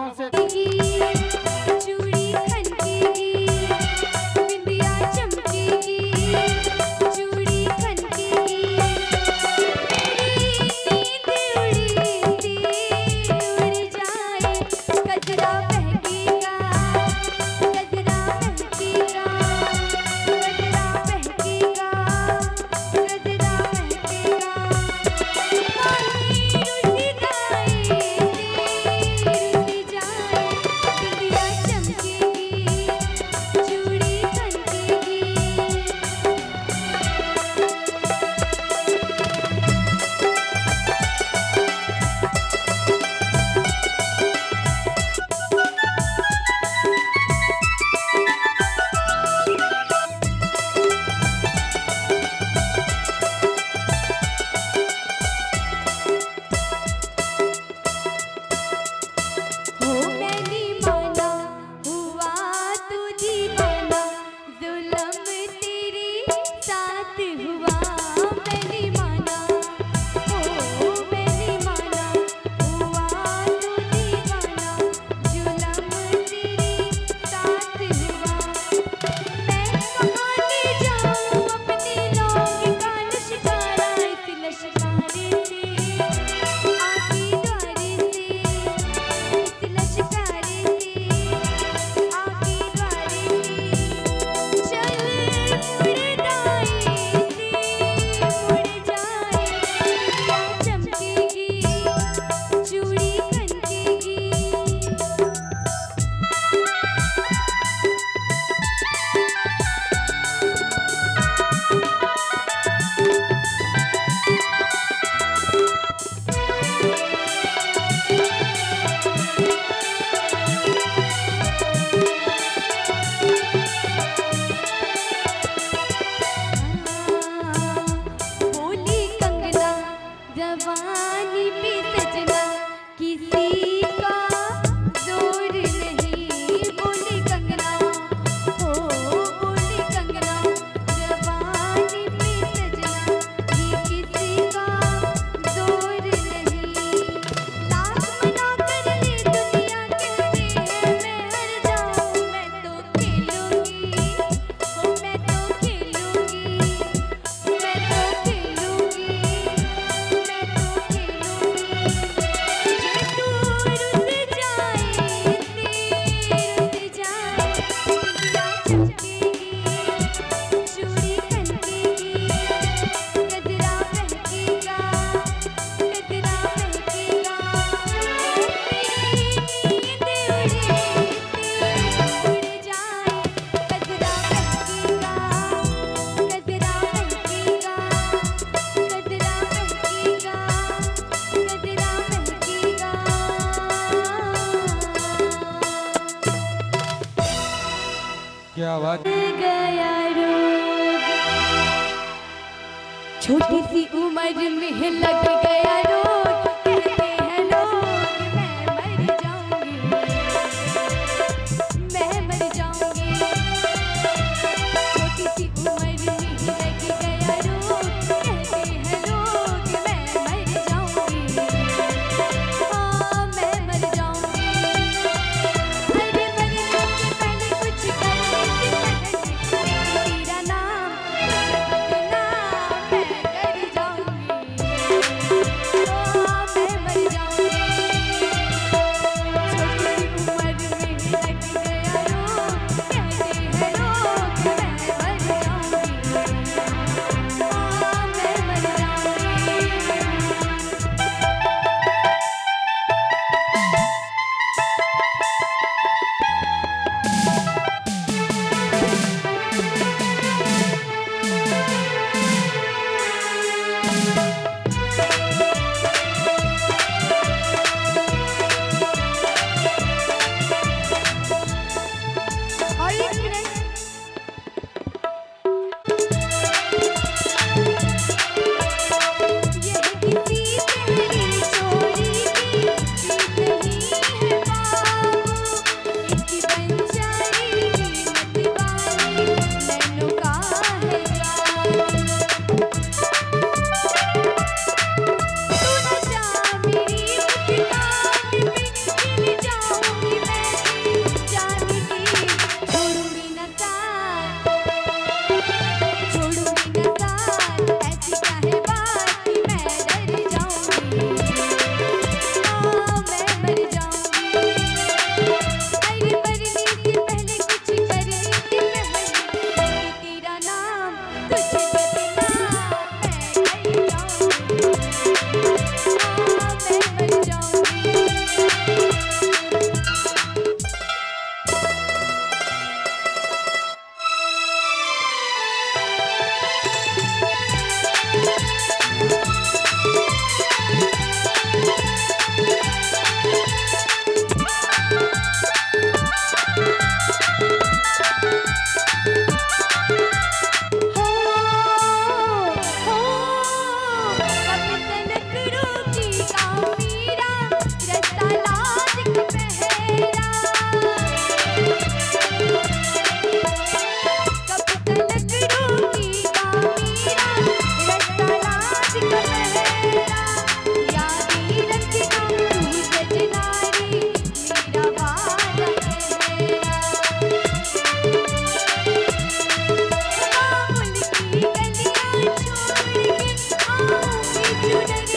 concert. Thank you. क्या बात छोटी सी उम्र में लग गया रोग। you.